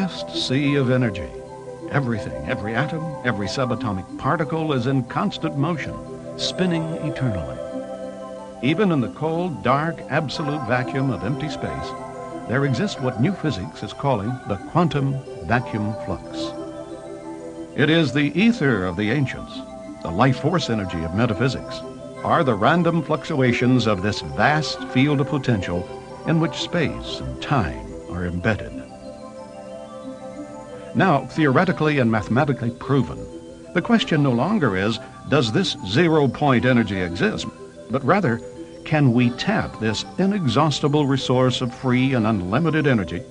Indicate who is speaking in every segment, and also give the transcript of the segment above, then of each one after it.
Speaker 1: vast sea of energy. Everything, every atom, every subatomic particle is in constant motion, spinning eternally. Even in the cold, dark, absolute vacuum of empty space, there exists what new physics is calling the quantum vacuum flux. It is the ether of the ancients, the life force energy of metaphysics, are the random fluctuations of this vast field of potential in which space and time are embedded. Now, theoretically and mathematically proven, the question no longer is, does this zero point energy exist? But rather, can we tap this inexhaustible resource of free and unlimited energy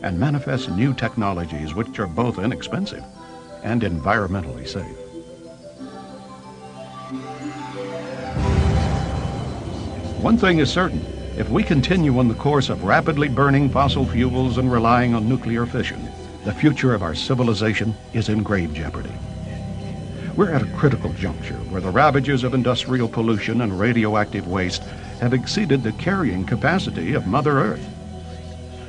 Speaker 1: and manifest new technologies which are both inexpensive and environmentally safe? One thing is certain. If we continue on the course of rapidly burning fossil fuels and relying on nuclear fission, the future of our civilization is in grave jeopardy. We're at a critical juncture where the ravages of industrial pollution and radioactive waste have exceeded the carrying capacity of Mother Earth.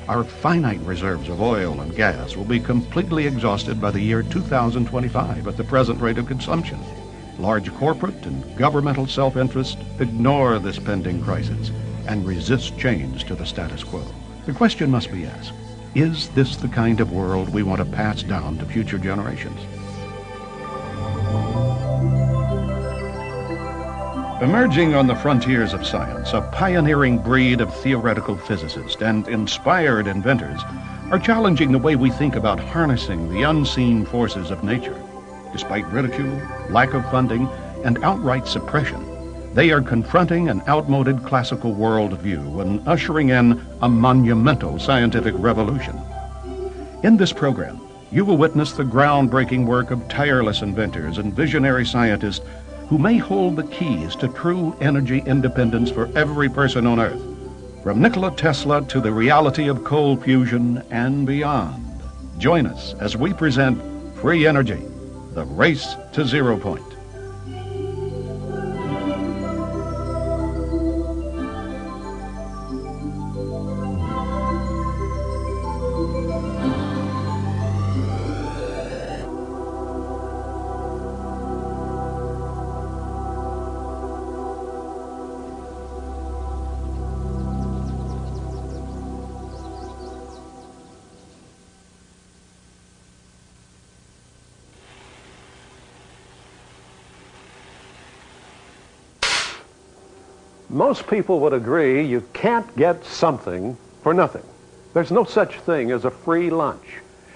Speaker 1: Our finite reserves of oil and gas will be completely exhausted by the year 2025 at the present rate of consumption. Large corporate and governmental self-interest ignore this pending crisis and resist change to the status quo. The question must be asked, is this the kind of world we want to pass down to future generations? Emerging on the frontiers of science, a pioneering breed of theoretical physicists and inspired inventors are challenging the way we think about harnessing the unseen forces of nature. Despite ridicule, lack of funding, and outright suppression, they are confronting an outmoded classical worldview and ushering in a monumental scientific revolution. In this program, you will witness the groundbreaking work of tireless inventors and visionary scientists who may hold the keys to true energy independence for every person on Earth, from Nikola Tesla to the reality of cold fusion and beyond. Join us as we present Free Energy, the race to zero point.
Speaker 2: Most people would agree you can't get something for nothing. There's no such thing as a free lunch.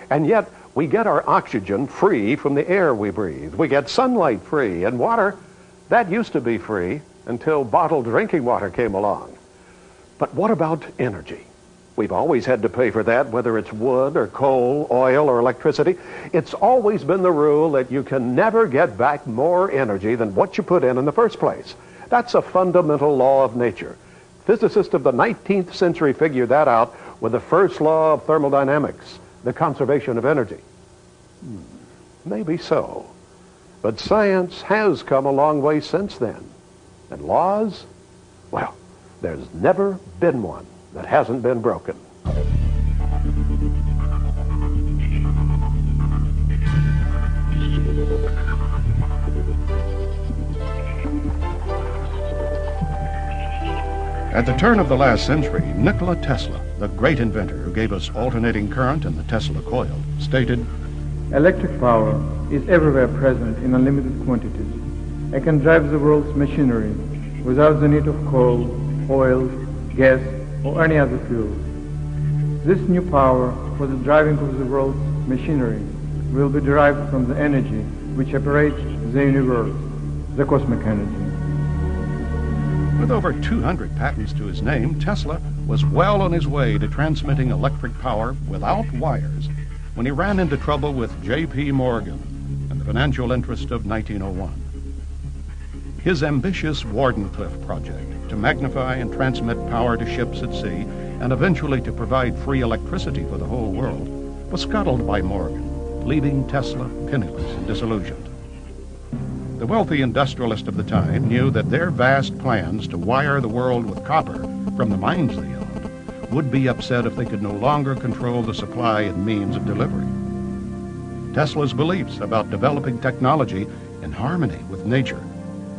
Speaker 2: And yet, we get our oxygen free from the air we breathe. We get sunlight free, and water, that used to be free until bottled drinking water came along. But what about energy? We've always had to pay for that, whether it's wood or coal, oil or electricity. It's always been the rule that you can never get back more energy than what you put in in the first place. That's a fundamental law of nature. Physicists of the 19th century figured that out with the first law of thermodynamics, the conservation of energy. Hmm, maybe so. But science has come a long way since then. And laws? Well, there's never been one that hasn't been broken.
Speaker 1: At the turn of the last century, Nikola Tesla, the great inventor who gave us alternating current and the Tesla coil, stated,
Speaker 3: Electric power is everywhere present in unlimited quantities. It can drive the world's machinery without the need of coal, oil, gas, or any other fuel. This new power for the driving of the world's machinery will be derived from the energy which operates the universe, the cosmic energy.
Speaker 1: With over 200 patents to his name, Tesla was well on his way to transmitting electric power without wires when he ran into trouble with J.P. Morgan and the financial interest of 1901. His ambitious Wardenclyffe project to magnify and transmit power to ships at sea and eventually to provide free electricity for the whole world was scuttled by Morgan, leaving Tesla penniless and disillusioned. The wealthy industrialist of the time knew that their vast plans to wire the world with copper from the mines they owned would be upset if they could no longer control the supply and means of delivery. Tesla's beliefs about developing technology in harmony with nature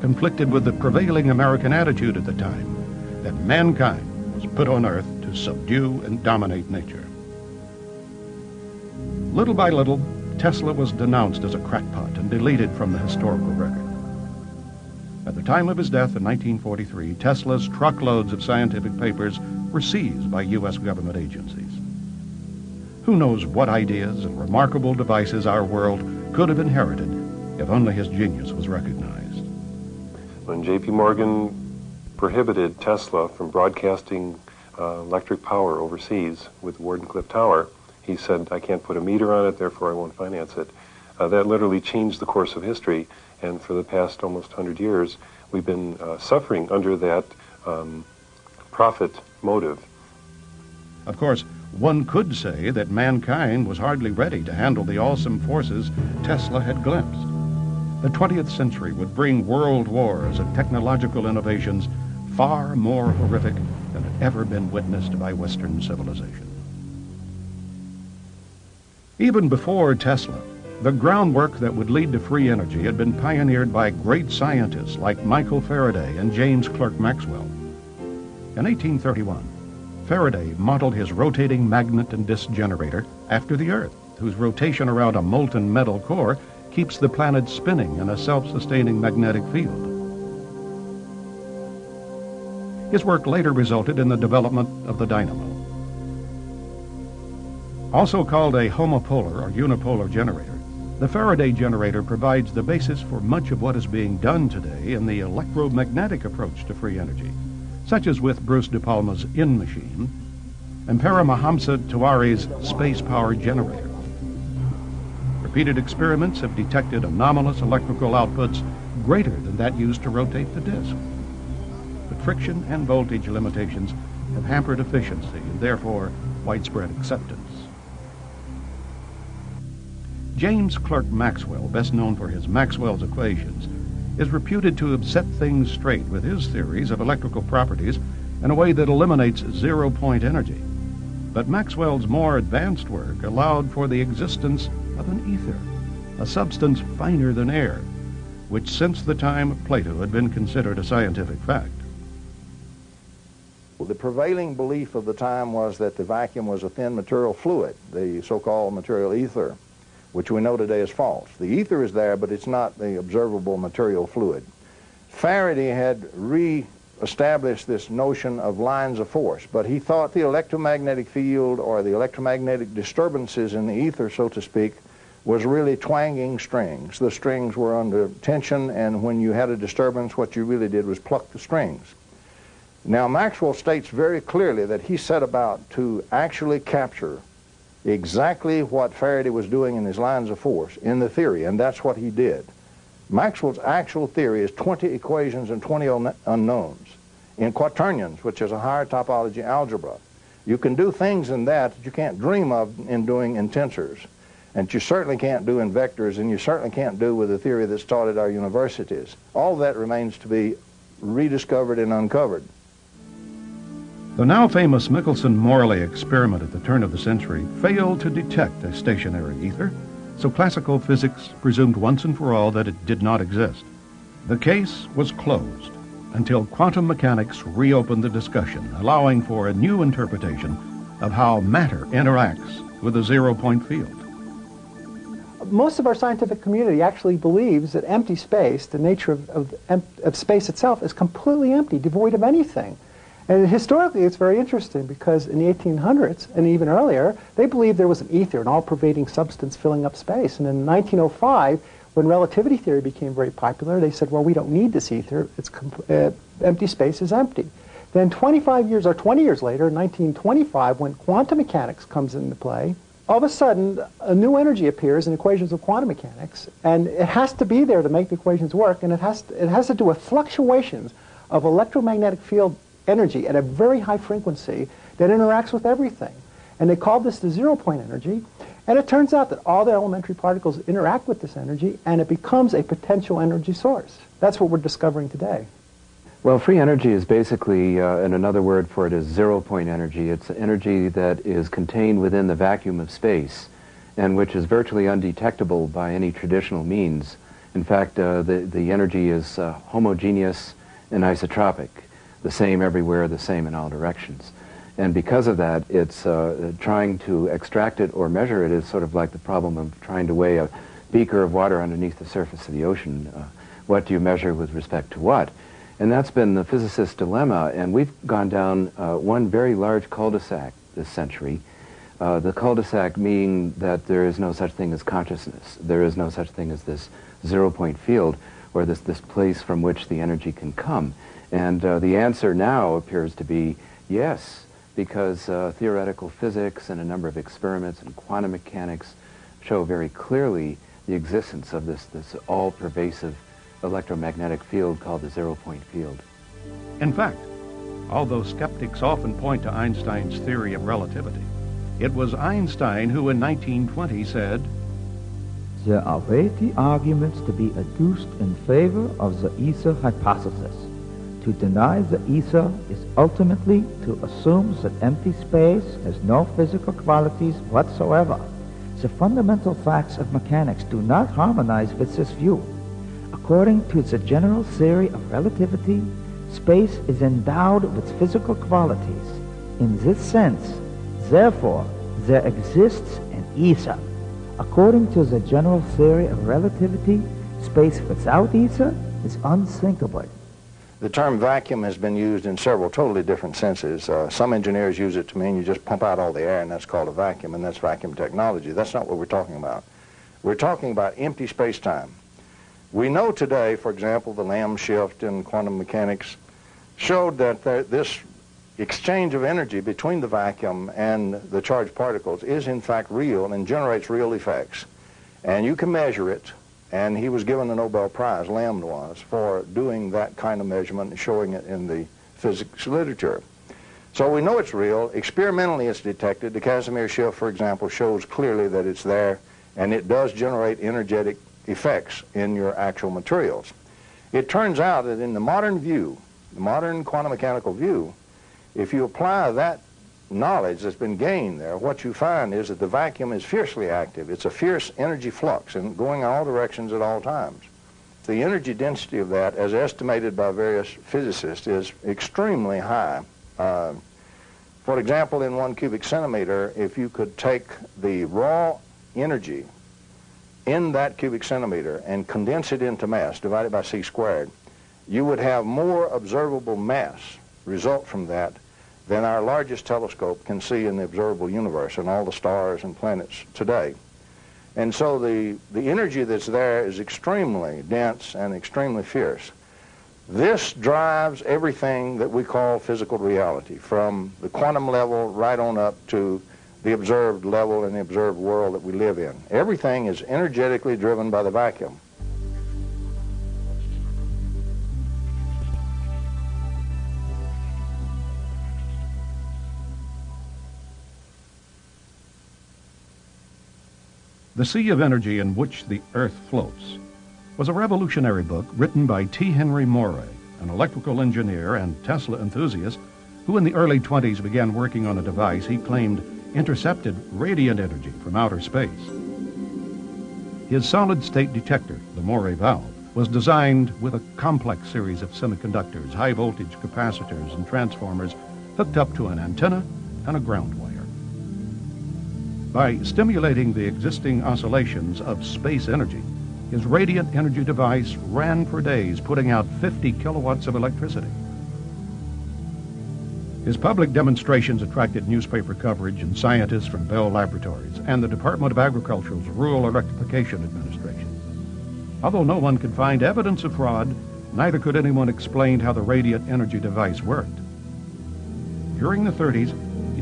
Speaker 1: conflicted with the prevailing American attitude at the time that mankind was put on earth to subdue and dominate nature. Little by little, Tesla was denounced as a crackpot and deleted from the historical record. At the time of his death in 1943, Tesla's truckloads of scientific papers were seized by U.S. government agencies. Who knows what ideas and remarkable devices our world could have inherited if only his genius was recognized.
Speaker 4: When J.P. Morgan prohibited Tesla from broadcasting uh, electric power overseas with Wardenclyffe Tower, he said, I can't put a meter on it, therefore I won't finance it. Uh, that literally changed the course of history, and for the past almost 100 years, we've been uh, suffering under that um, profit motive.
Speaker 1: Of course, one could say that mankind was hardly ready to handle the awesome forces Tesla had glimpsed. The 20th century would bring world wars and technological innovations far more horrific than had ever been witnessed by Western civilization. Even before Tesla, the groundwork that would lead to free energy had been pioneered by great scientists like Michael Faraday and James Clerk Maxwell. In 1831, Faraday modeled his rotating magnet and disk generator after the Earth, whose rotation around a molten metal core keeps the planet spinning in a self-sustaining magnetic field. His work later resulted in the development of the dynamo. Also called a homopolar or unipolar generator, the Faraday generator provides the basis for much of what is being done today in the electromagnetic approach to free energy, such as with Bruce De Palma's N-Machine and Paramahamsa Tewari's space power generator. Repeated experiments have detected anomalous electrical outputs greater than that used to rotate the disk. But friction and voltage limitations have hampered efficiency and therefore widespread acceptance. James Clerk Maxwell, best known for his Maxwell's equations, is reputed to have set things straight with his theories of electrical properties in a way that eliminates zero-point energy. But Maxwell's more advanced work allowed for the existence of an ether, a substance finer than air, which since the time of Plato had been considered a scientific fact.
Speaker 5: The prevailing belief of the time was that the vacuum was a thin material fluid, the so-called material ether, which we know today is false. The ether is there, but it's not the observable material fluid. Faraday had re-established this notion of lines of force, but he thought the electromagnetic field or the electromagnetic disturbances in the ether, so to speak, was really twanging strings. The strings were under tension, and when you had a disturbance, what you really did was pluck the strings. Now, Maxwell states very clearly that he set about to actually capture exactly what Faraday was doing in his lines of force in the theory, and that's what he did. Maxwell's actual theory is 20 equations and 20 unknowns in quaternions, which is a higher topology algebra. You can do things in that that you can't dream of in doing in tensors. And you certainly can't do in vectors, and you certainly can't do with the theory that's taught at our universities. All that remains to be rediscovered and uncovered.
Speaker 1: The now famous Michelson-Morley experiment at the turn of the century failed to detect a stationary ether, so classical physics presumed once and for all that it did not exist. The case was closed until quantum mechanics reopened the discussion, allowing for a new interpretation of how matter interacts with a zero-point field
Speaker 6: most of our scientific community actually believes that empty space, the nature of, of, of, space itself, is completely empty, devoid of anything. And historically, it's very interesting because in the 1800s and even earlier, they believed there was an ether, an all-pervading substance filling up space. And in 1905, when relativity theory became very popular, they said, well, we don't need this ether. It's uh, empty space is empty. Then 25 years or 20 years later, in 1925, when quantum mechanics comes into play, all of a sudden, a new energy appears in equations of quantum mechanics, and it has to be there to make the equations work, and it has to, it has to do with fluctuations of electromagnetic field energy at a very high frequency that interacts with everything. And they called this the zero-point energy, and it turns out that all the elementary particles interact with this energy, and it becomes a potential energy source. That's what we're discovering today.
Speaker 7: Well, free energy is basically, uh, and another word for it is zero-point energy. It's energy that is contained within the vacuum of space and which is virtually undetectable by any traditional means. In fact, uh, the, the energy is uh, homogeneous and isotropic, the same everywhere, the same in all directions. And because of that, it's uh, trying to extract it or measure it is sort of like the problem of trying to weigh a beaker of water underneath the surface of the ocean. Uh, what do you measure with respect to what? And that's been the physicist's dilemma, and we've gone down uh, one very large cul-de-sac this century. Uh, the cul-de-sac meaning that there is no such thing as consciousness. There is no such thing as this zero-point field or this, this place from which the energy can come. And uh, the answer now appears to be yes, because uh, theoretical physics and a number of experiments in quantum mechanics show very clearly the existence of this, this all-pervasive electromagnetic field called the zero-point field.
Speaker 1: In fact, although skeptics often point to Einstein's theory of relativity, it was Einstein who in 1920 said,
Speaker 8: There are weighty arguments to be adduced in favor of the ether hypothesis. To deny the ether is ultimately to assume that empty space has no physical qualities whatsoever. The fundamental facts of mechanics do not harmonize with this view. According to the general theory of relativity, space is endowed with physical qualities. In this sense, therefore, there exists an ether. According to the general theory of relativity, space without ether is unthinkable.
Speaker 5: The term vacuum has been used in several totally different senses. Uh, some engineers use it to mean you just pump out all the air and that's called a vacuum and that's vacuum technology. That's not what we're talking about. We're talking about empty space-time. We know today, for example, the Lamb shift in quantum mechanics showed that this exchange of energy between the vacuum and the charged particles is in fact real and generates real effects. And you can measure it, and he was given the Nobel Prize, Lamb was, for doing that kind of measurement and showing it in the physics literature. So we know it's real. Experimentally it's detected. The Casimir shift, for example, shows clearly that it's there, and it does generate energetic effects in your actual materials. It turns out that in the modern view, the modern quantum mechanical view, if you apply that knowledge that's been gained there, what you find is that the vacuum is fiercely active. It's a fierce energy flux and going in all directions at all times. The energy density of that, as estimated by various physicists, is extremely high. Uh, for example, in one cubic centimeter, if you could take the raw energy in that cubic centimeter and condense it into mass, divided by c squared, you would have more observable mass result from that than our largest telescope can see in the observable universe and all the stars and planets today. And so the, the energy that's there is extremely dense and extremely fierce. This drives everything that we call physical reality, from the quantum level right on up to the observed level in the observed world that we live in. Everything is energetically driven by the vacuum.
Speaker 1: The Sea of Energy in Which the Earth Floats was a revolutionary book written by T. Henry Moray, an electrical engineer and Tesla enthusiast who in the early 20s began working on a device he claimed intercepted radiant energy from outer space. His solid-state detector, the Moray valve, was designed with a complex series of semiconductors, high-voltage capacitors, and transformers hooked up to an antenna and a ground wire. By stimulating the existing oscillations of space energy, his radiant energy device ran for days, putting out 50 kilowatts of electricity. His public demonstrations attracted newspaper coverage and scientists from Bell Laboratories and the Department of Agriculture's Rural Electrification Administration. Although no one could find evidence of fraud, neither could anyone explain how the radiant energy device worked. During the 30s,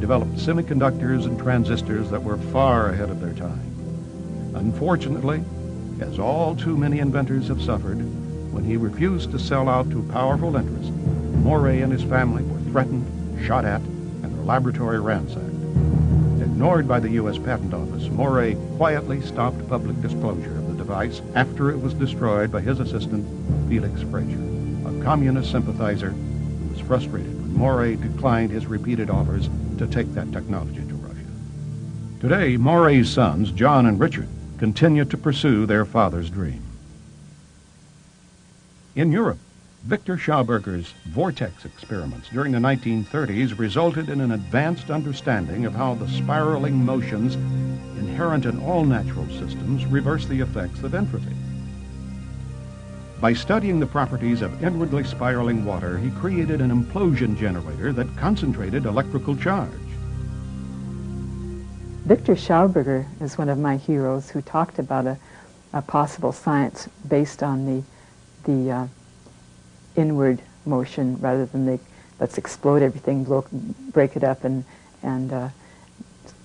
Speaker 1: developed semiconductors and transistors that were far ahead of their time. Unfortunately, as all too many inventors have suffered, when he refused to sell out to powerful interests, Moray and his family were threatened shot at, and their laboratory ransacked. Ignored by the U.S. Patent Office, Moray quietly stopped public disclosure of the device after it was destroyed by his assistant, Felix Frazier. A communist sympathizer who was frustrated when Moray declined his repeated offers to take that technology to Russia. Today, Moray's sons, John and Richard, continue to pursue their father's dream. In Europe, Victor Schauberger's vortex experiments during the 1930s resulted in an advanced understanding of how the spiraling motions inherent in all natural systems reverse the effects of entropy. By studying the properties of inwardly spiraling water, he created an implosion generator that concentrated electrical charge.
Speaker 9: Victor Schauberger is one of my heroes who talked about a, a possible science based on the, the uh, inward motion rather than the let's explode everything, blow, break it up and, and uh,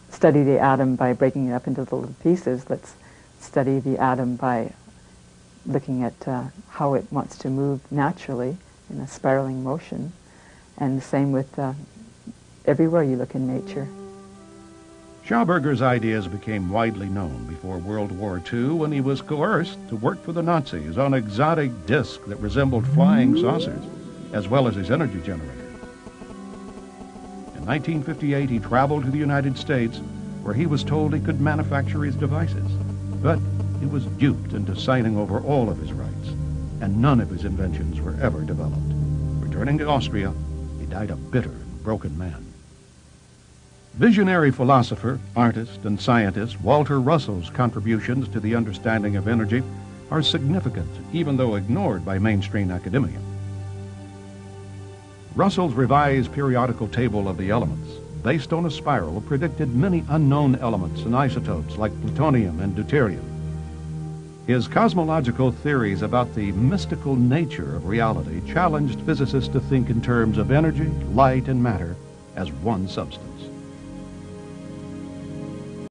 Speaker 9: study the atom by breaking it up into little pieces. Let's study the atom by looking at uh, how it wants to move naturally in a spiraling motion. And the same with uh, everywhere you look in nature.
Speaker 1: Schauberger's ideas became widely known before World War II when he was coerced to work for the Nazis on exotic discs that resembled flying saucers, as well as his energy generator. In 1958, he traveled to the United States where he was told he could manufacture his devices. But he was duped into signing over all of his rights, and none of his inventions were ever developed. Returning to Austria, he died a bitter and broken man. Visionary philosopher, artist, and scientist Walter Russell's contributions to the understanding of energy are significant, even though ignored by mainstream academia. Russell's revised periodical table of the elements, based on a spiral, predicted many unknown elements and isotopes like plutonium and deuterium. His cosmological theories about the mystical nature of reality challenged physicists to think in terms of energy, light, and matter as one substance.